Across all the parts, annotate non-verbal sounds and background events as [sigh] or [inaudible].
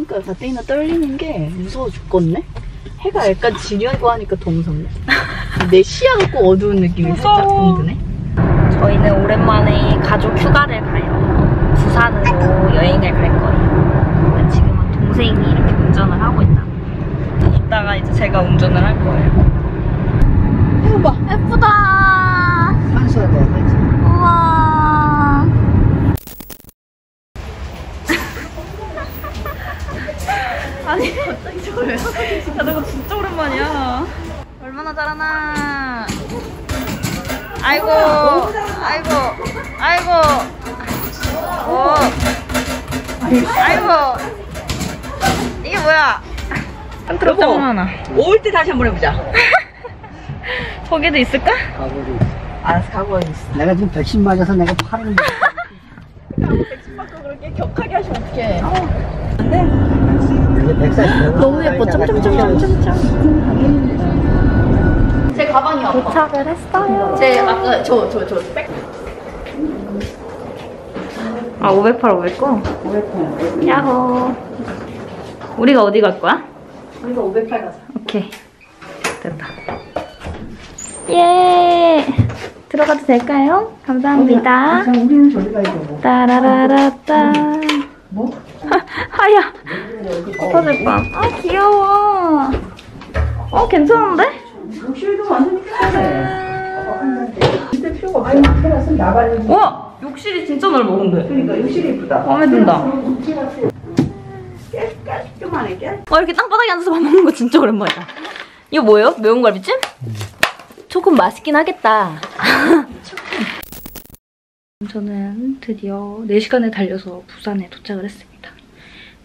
손가락 가뜩이나 떨리는 게 무서워 죽겠네? 해가 약간 지려고 하니까 더 무섭네. 내 시야가 꼭 어두운 느낌이 살짝 드네. 저희는 오랜만에 가족 휴가를 가요. 부산으로 여행을 갈 거예요. 지금은 동생이 이렇게 운전을 하고 있다. 이따가 이제 제가 운전을 할 거예요. 해봐. 예쁘다. 산소야 돼, 그지? 우와. 아니 갑자기 저래요? 자전거 진짜 오랜만이야. 얼마나 잘하나. 아이고, 아이고, 아이고. 오. 아이고. 이게 뭐야? 한 트럭 여보. 하나. 올 때 다시 한번 해보자. [laughs] 저기도 있을까? 가구리. 알았어, 각오하겠어. 내가 지금 백신 맞아서 내가 팔을 [laughs] 못. 백신 받고 그렇게 격하게 하시면 어떡해. 이제 백사십. 너무 예뻐. 점점점점점점. 제 가방이 아파. 도착을 했어요. 제 아까 저 저 저 백. 아, 508, 509? 508. 야호. 우리가 어디 갈 거야? 우리가 508 가자. 오케이. 됐다. 예. 들어가도 될까요? 감사합니다. 우리는 저리 가야 되고. 따라라라따. 뭐? [laughs] 하야. 터질 뻔. 아, 귀여워. 어, 괜찮은데? 욕실도 완전히 깨끗해. 있을 필요가 없어. 아니, 테라스 나가는. 와! 욕실이 진짜 넓어, 근데. 그러니까 욕실이 이쁘다. 마음에 든다. 깔끔하네, 깨. 어, 이렇게 땅바닥에 앉아서 밥 먹는 거 진짜 오랜만이다. 이거 뭐예요? 매운 갈비찜? 조금 맛있긴 하겠다. [laughs] 저는 드디어 4시간을 달려서 부산에 도착을 했습니다.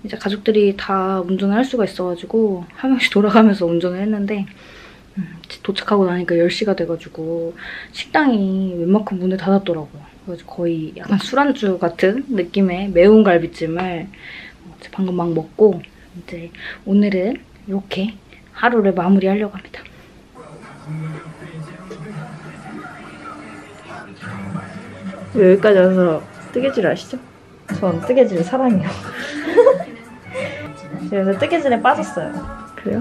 이제 가족들이 다 운전을 할 수가 있어가지고 한 명씩 돌아가면서 [laughs] 운전을 했는데 음, 도착하고 나니까 10시가 돼가지고 식당이 웬만큼 문을 닫았더라고요. 그래서 거의 약간 술안주 같은 느낌의 매운 갈비찜을 방금 막 먹고 이제 오늘은 이렇게 하루를 마무리하려고 합니다. 여기까지 와서 뜨개질 아시죠? 전 뜨개질 사랑해요. [laughs] 그래서 뜨개질에 빠졌어요. 그래요?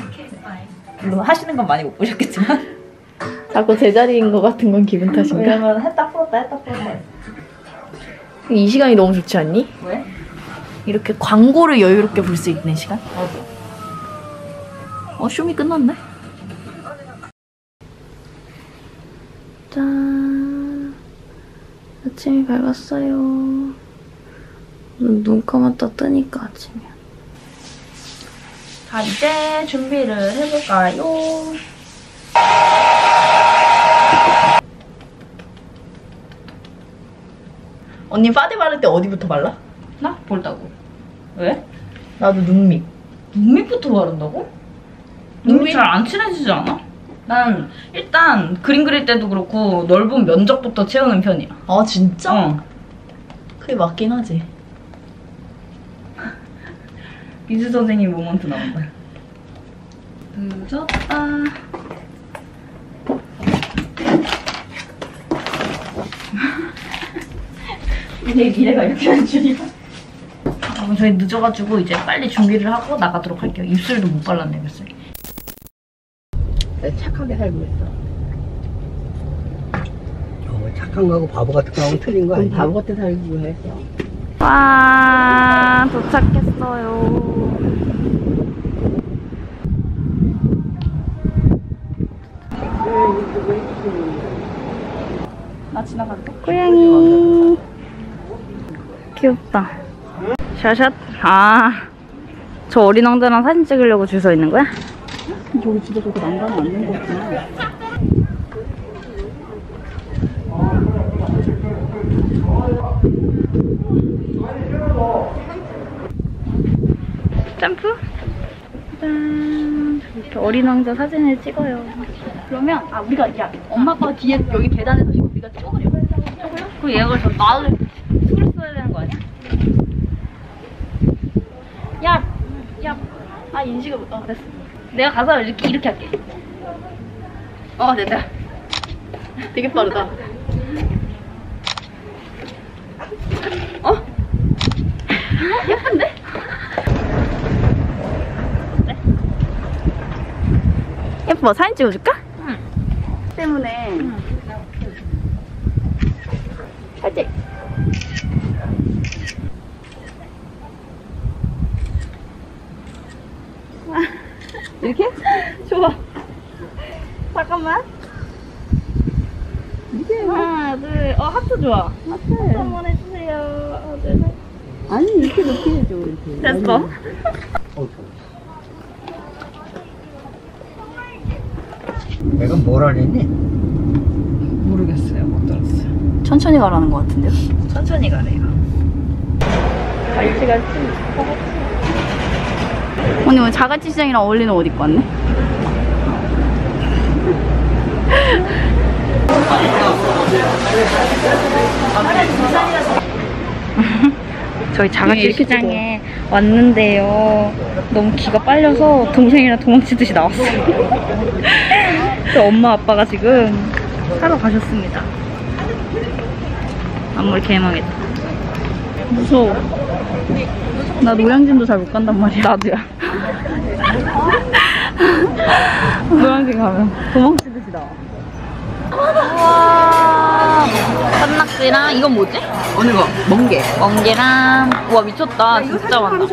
물론 하시는 건 많이 못 보셨겠지만 [laughs] 자꾸 제자리인 것 같은 건 기분 탓인가? 왜냐면 했다 풀었다 했다 풀었다 이 시간이 너무 좋지 않니? 왜? 이렇게 광고를 여유롭게 볼 수 있는 시간? 맞아. 어, 쇼미 끝났네? 짠. 아침이 밝았어요. 눈 감았다 뜨니까 아침이야. 자, 이제 준비를 해볼까요? 언니 파데 바를 때 어디부터 발라? 나? 볼다고. 왜? 나도 눈밑. 눈밑부터 바른다고? 눈밑 잘 안 칠해지지 않아? 난 일단 그림 그릴 때도 그렇고 넓은 면적부터 채우는 편이야. 아, 진짜? 어. 그게 맞긴 하지. 미주 선생님 모먼트 나온다. 늦었다. [laughs] 내 미래가 이렇게 할 줄이야. 아, 저희 늦어가지고 이제 빨리 준비를 하고 나가도록 할게요. 입술도 못 발랐네, 글쎄. 착하게 살고 있어. 어, 착한 거하고 바보 같은 거하고 틀린 거 아니야? 바보 같은 살고 했어. 와, 도착했어요. 나 지나갈까? 고양이. 귀엽다. 샤샷. 아, 저 어린 왕자랑 사진 찍으려고 줄 서 있는 거야? 저기 진짜 저거 난간 맞는 거구나. 점프? 짠. 이렇게 어린 왕자 사진을 찍어요. 그러면, 아, 우리가, 야, 엄마, 아빠가 뒤에 여기 계단에서 지금 우리가 쪼그려. 그 얘가 저 나를 술을 써야 되는 거 아니야? 야, 야. 아, 인식을, 못- 어, 됐어. 내가 가서 이렇게 이렇게 할게. 어, 됐다. 되게 빠르다. 어? 예쁜데? 뭐 사진 찍어줄까? 응. 때문에. 살짝. 이렇게? [laughs] 좋아. 잠깐만. 이렇게 하나, 둘. 어, 하트 좋아. 하트. 한번 해주세요. 하나, 둘. 아니 이렇게 이렇게 해줘 이렇게. 됐어. [laughs] 어, 내가 뭘 하랬니? 모르겠어요. 못 들었어요. 천천히 가라는 것 같은데요? 천천히 가래요. 갈치, 갈치. 언니 오늘 자갈치 시장이랑 어울리는 옷 입고 왔네? [laughs] 저희 자갈치 이렇게 시장에 왔는데요. 너무 기가 빨려서 동생이랑 도망치듯이 나왔어요. 저 엄마 아빠가 지금 사러 가셨습니다. 앞머리 개망했다. 무서워. 나 노량진도 잘 못 간단 말이야. 나도야. [laughs] 노량진 가면 도망치듯이 나와. 우와, 산낙지랑 이건 뭐지? 어느 거? 멍게. 멍게랑 우와 미쳤다 진짜 많다.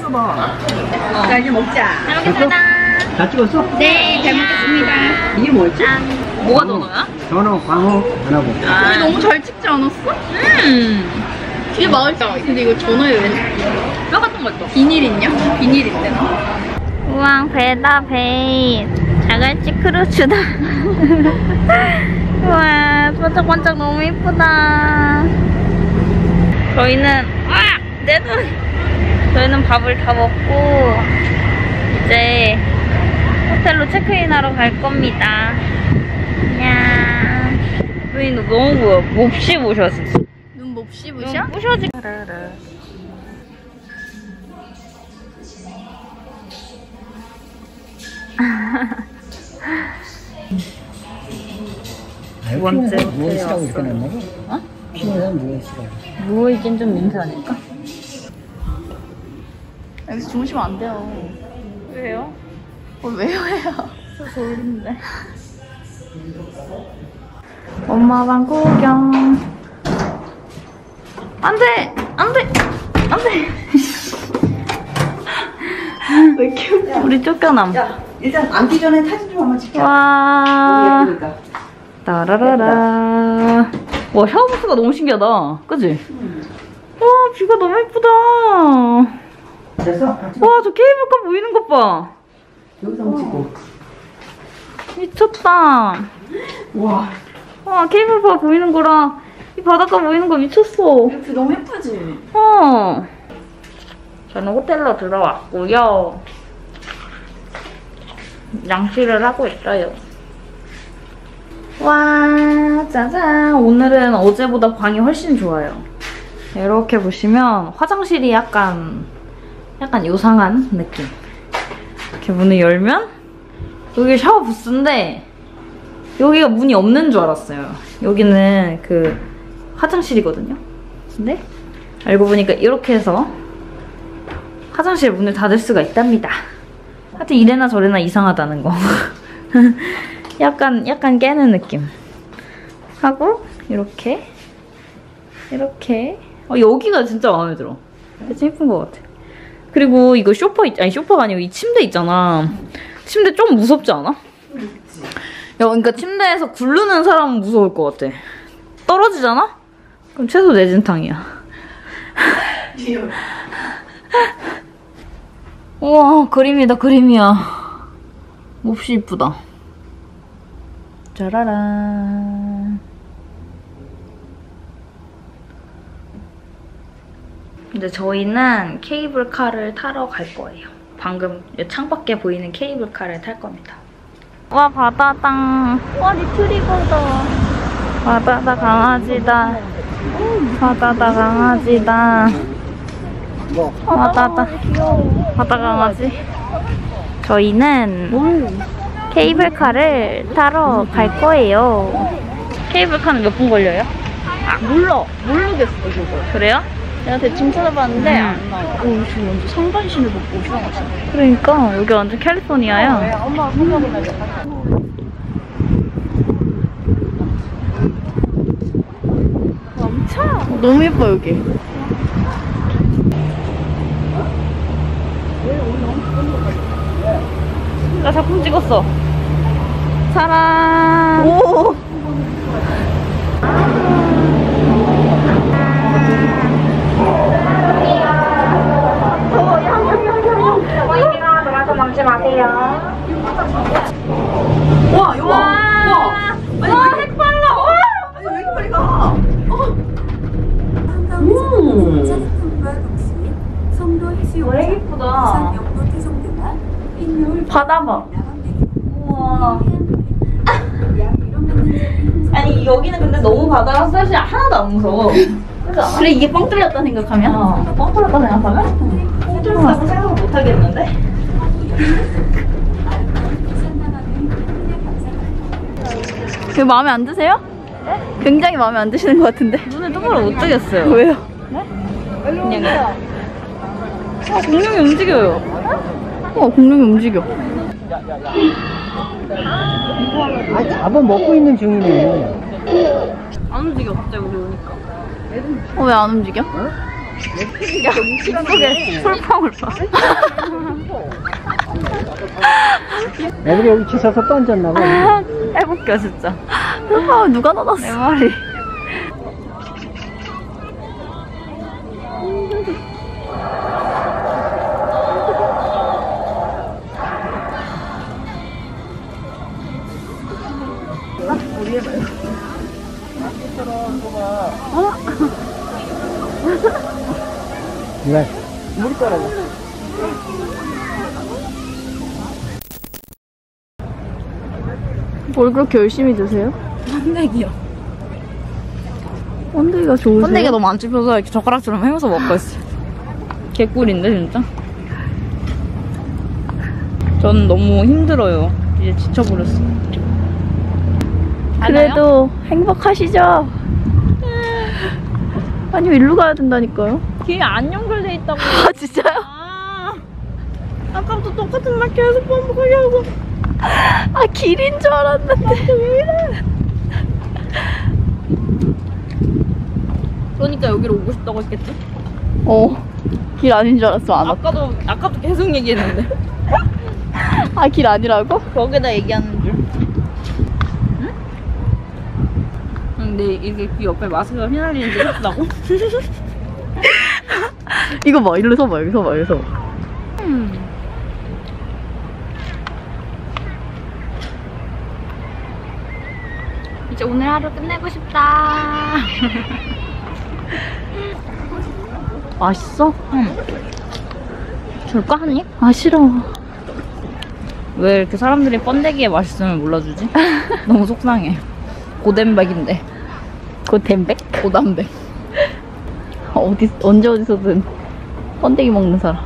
자, 이제 먹자. 잘 먹겠습니다. 다 찍었어? 네, 잘 먹겠습니다. 이게 뭐였지? 뭐가 전어야? 전어, 광어, 하나고. 우리 너무 잘 찍지 않았어? 음. 뒤에 마을자. 근데 이거 전화에 왜 뼈 같은 거 있어. 비닐 있냐? 비닐인데. 우왕 배다 배. 자갈치 크루즈다. 우와 반짝반짝 너무 이쁘다. 저희는 와내 눈. 저희는 밥을 다 먹고 이제 호텔로 체크인하러 갈 겁니다. 안녕. 우리 너무 보여. 몹시 보셔 진짜. 눈 몹시 부셔? 부셔지. 두 번째 이렇게 왔어요. 어? 피해는 무엇이라고. 무호이긴 좀 냄새 아닐까? 여기서 주무시면 안 돼요. 왜요? 어, 왜요 해요? 저 졸린데. 엄마 방 구경. 안 돼! 안 돼! 안 돼! [laughs] 왜 이렇게? 우리 쫓겨남. 야, 일단 앉기 전에 사진 좀 한번 찍자. 와. 따라라라. 와, 샤워부스가 너무 신기하다. 그지? 와, view가 너무 예쁘다. 됐어? 와, 저 케이블카 보이는 것 봐. 여기서 한번 찍고. 미쳤다. 와. 와, 케이블카 보이는 거랑 이 바닷가 보이는 거 미쳤어. view 너무 예쁘지? 어. 저는 호텔로 들어왔고요. 양치를 하고 있어요. 와, 짜잔. 오늘은 어제보다 방이 훨씬 좋아요. 이렇게 보시면 화장실이 약간, 약간 요상한 느낌. 이렇게 문을 열면 여기 샤워 부스인데 여기가 문이 없는 줄 알았어요. 여기는 그 화장실이거든요. 근데 알고 보니까 이렇게 해서 화장실 문을 닫을 수가 있답니다. 하여튼 이래나 저래나 이상하다는 거. [laughs] 약간 약간 깨는 느낌. 하고 이렇게 이렇게 어, 여기가 진짜 마음에 들어. 진짜 예쁜 것 같아. 그리고 이거 쇼파 있, 아니 쇼파가 아니고 이 침대 있잖아. 침대 좀 무섭지 않아? 야, 그러니까 침대에서 굴르는 사람은 무서울 것 같아. 떨어지잖아? 그럼 최소 내진탕이야. [laughs] 우와 그림이다 그림이야 몹시 이쁘다 짜라란 근데 저희는 케이블카를 타러 갈 거예요 방금 이 창밖에 보이는 케이블카를 탈 겁니다 와 바다다 와 리트리버다 바다다 강아지다 바다다 강아지다 뭐? 바다다 바다 강아지 저희는 케이블카를 타러 갈 거예요 케이블카는 몇 분 걸려요? 아, 몰라. 모르겠어, 그거. 그래요? 내가 대충 찾아봤는데 음. 안 오, 지금 완전 상반신을 벗고 오신 것 같아. 그러니까 여기 완전 캘리포니아야. 어, 네. 엄마 생각을 해야 엄청 어, 너무 예뻐 여기. 나 작품 찍었어. 사랑. 오. 와, 이거 봐. 와. 와, 핵발라. 와. 아니, 왜 이렇게 빨리 가? 왜 예쁘다. 바다 봐. 우와. 아니 여기는 근데 너무 바다라서 사실 하나도 안 무서워. 그렇지 않아? 그래, 이게 뻥 뚫렸다 생각하면? 어, 뻥 뚫렸다 생각하면? 뻥 뚫렸다고 생각을 못 하겠는데? 이거 마음에 안 드세요? 굉장히 마음에 안 드시는 것 같은데. 눈에 똑바로 못 뜨겠어요. 왜요? 그냥. 아, 공룡이 움직여요. 어, 공룡이 움직여. 아, 잡아 먹고 있는 중이네. 안 움직여, 갑자기 우리 오니까. 어, 왜 안 움직여? 속에 솔방울 봐. 애들이 여기 치서서 던졌나 봐. 해볼게요, 진짜. 아, 누가 넣어놨어? 내 말이. 왜? 뭘 그렇게 열심히 드세요? 번데기요. 번데기가 좋으세요? 번데기가 너무 안 찝혀서 이렇게 젓가락처럼 해면서 먹고 있어요. 개꿀인데, 진짜? 전 너무 힘들어요. 이제 지쳐버렸어. 그래도 행복하시죠? 아니면 일로 가야 된다니까요? 길이 안 연결돼 있다고. 아, 진짜요? 아, 아까부터 똑같은 말 계속 반복하려고. 아, 길인 줄 알았는데. 왜 이래? 그러니까 여기로 오고 싶다고 했겠지? 어, 길 아닌 줄 알았어, 안 왔. 아까도, 아까도 계속 얘기했는데. 아, 길 아니라고? 거기다 얘기하는 줄. 응? 근데 이게 귀 옆에 마스크가 휘날리는데 예쁘다고? [laughs] 이거 봐, 일로 서봐, 여기 서봐, 여기 서봐. 음. 이제 오늘 하루 끝내고 싶다. [laughs] 맛있어? 응. 줄까 한 입? 아, 싫어. 왜 이렇게 사람들이 번데기의 맛있음을 몰라주지? [laughs] 너무 속상해. 고덴백인데. 고템백? 고단백. [laughs] 어디, 언제 어디서든 번데기 먹는 사람.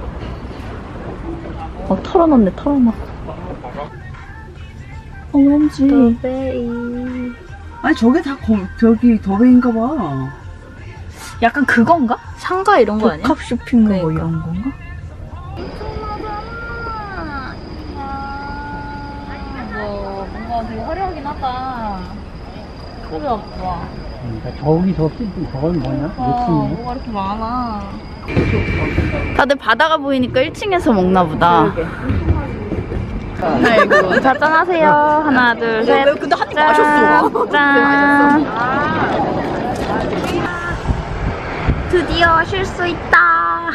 어, 털어놨네, 털어놔. 어머지. 아니, 저게 다 거, 저기 더베인가 봐. 약간 그건가? 상가 이런 거 아니야? 복합 쇼핑몰 뭐 그러니까. 이런 건가? 뭐 뭔가 되게 화려하긴 하다. 소리 아빠. 그러니까 저기 저, 저건 뭐냐? 아, 느낌이. 뭐가 이렇게 많아. 다들 바다가 보이니까 1층에서 먹나 보다. 아이고. 자, 짠하세요. 하나, 둘, 셋. 왜 근데 한입 짠. 마셨어? 짠. 드디어 쉴 수 있다.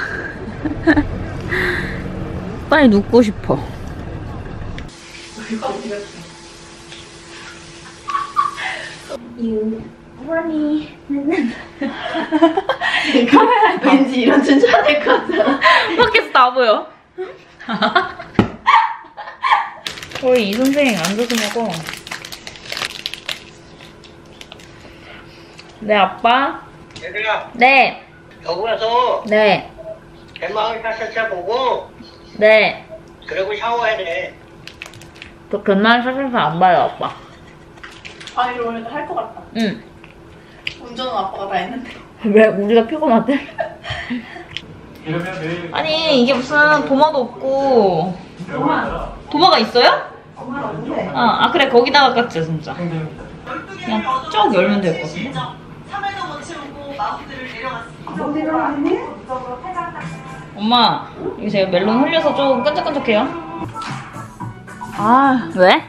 빨리 눕고 싶어. 왠지 이런 춘해야 될것 같아. 밖에서 다 보여. 거의 이 선생님 앉아서 먹어. 네, 아빠. 얘들아, 네, 여기 와서 네, 대망을 샤샤샤 보고, 네. 그리고 샤워해야 돼. 저 견날 사실서 안 봐요, 아빠. 아, 이러면 할것 같다. 응. 운전은 아빠가 다 했는데. [laughs] 왜 우리가 피곤하대? 아니 이게 무슨 도마도 없고 도마? 가 있어요? 아, 아 그래 거기다가 깎자 진짜 그냥 쭉 열면 될 것 같은데 엄마, 이거 제가 멜론 흘려서 조금 끈적끈적해요. 아, 왜?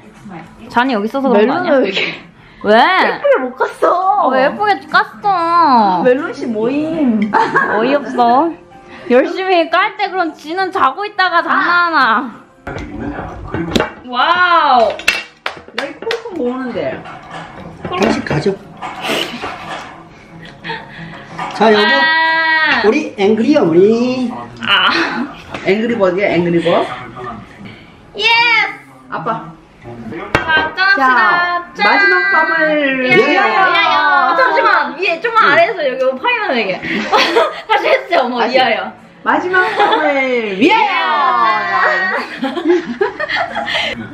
잔이 여기 있어서 그런 거 아니야? 멜론을 왜 이렇게 왜? 예쁘게 못 갔어. 아, 왜 예쁘게 깠어? 멜론 씨 모임. 어이없어. 열심히 깔 때 그럼 지는 자고 있다가 장난하나. Wow. 여기 콩콩 모으는데. 하나씩 가져. 자, 여기 아. 우리 angry 어머니. 아. Angry Bird야, Angry Bird? Yes. 아빠. 자. 짠. 마지막 밤을 위하여. 위하여. 잠시만. 위에 좀만 아래에서 여기 파이면 되게. [laughs] 다시 해주세요, 어머. 다시. 위하여. 마지막 밤을 위하여!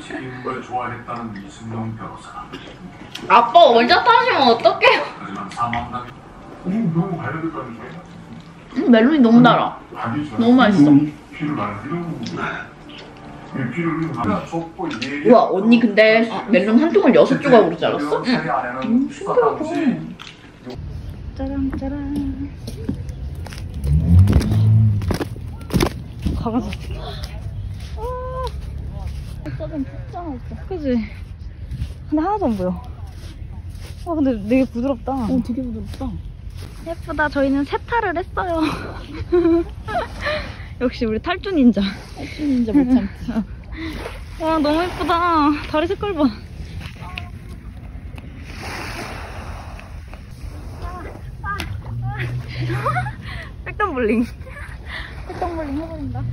튀김을 좋아했다는 이승용 변호사. 아빠가 먼저 타시면 어떡해요? 하지만 사망당 우린 너무 관련됐다는 게 음, 멜론이 너무 달아. 전에 너무 맛있어. 피를 이 피를 족보 예리 우와 언니 근데 멜론 한 통을 여섯 조각으로 잘랐어? 응. 신기하다. 짜란 짜란. 강아지. 짜잔 진짜 맛있어. 그지? 근데 하나도 안 보여. 와 근데 되게 부드럽다. 어 되게 부드럽다. 예쁘다. 저희는 세탈을 했어요. [laughs] 역시 우리 탈주 닌자. 진짜 못 참지. [laughs] 와 너무 예쁘다. 다리 색깔 봐. 백덤블링. 백덤블링 해버린다.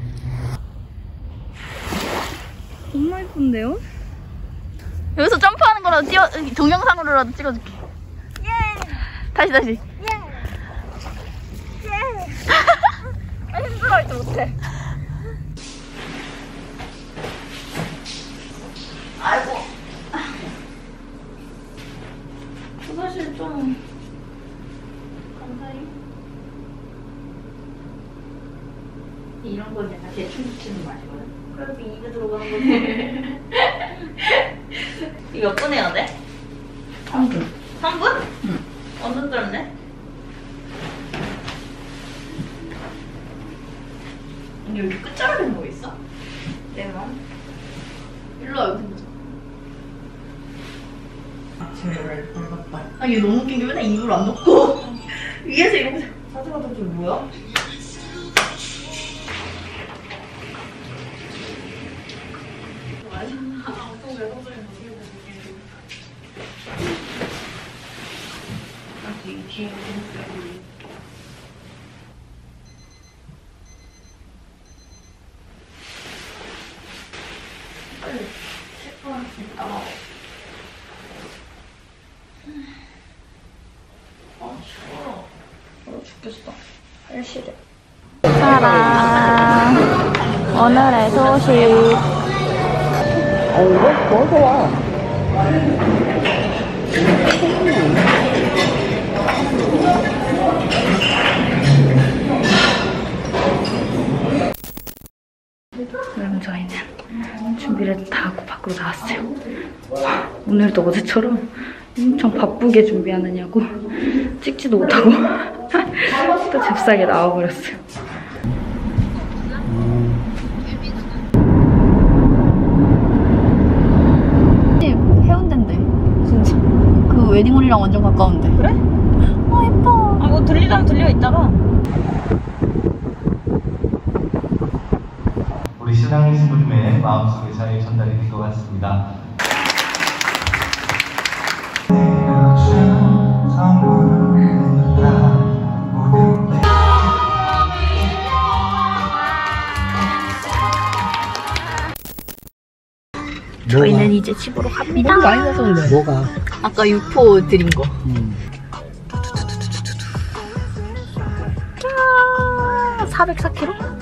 너무 예쁜데요? 여기서 점프하는 거라도 찍어 동영상으로라도 찍어줄게. 다시 다시. 아, 힘들어 이제 못해. 아이고. 사실 좀 감사히. 이런 건 약간 대충 붙이는 맛이거든. 그래도 입에 들어가는 거지. [laughs] 이거 몇분 해야 돼? 3분. 3분? 응. 완전 짧네. 여기 끝자락에 뭐 있어? 레몬. 일로 와 여기 보자. 아, 얘 너무 웃긴 게 맨날 입을 안 넣고 [laughs] 위에서 이러고 사진가 좀 뭐야? 사랑 오늘의 소식 아이고, 더 좋아. 여러분 저희는 준비를 다 하고 밖으로 나왔어요. 오늘도 어제처럼 엄청 바쁘게 준비하느냐고 [laughs] 찍지도 못하고 [laughs] 또 잽싸게 나와버렸어요. 해운대인데 진짜 그 웨딩홀이랑 완전 가까운데 그래? 아 예뻐 아 뭐 들리자면 들려 있다가 우리 신앙의 신부님의 마음속에 잘 전달이 된 것 같습니다. 저희는 이제 집으로 갑니다 많이 가서 그래. 뭐가? 아까 육포 드린 거 음. 404kg?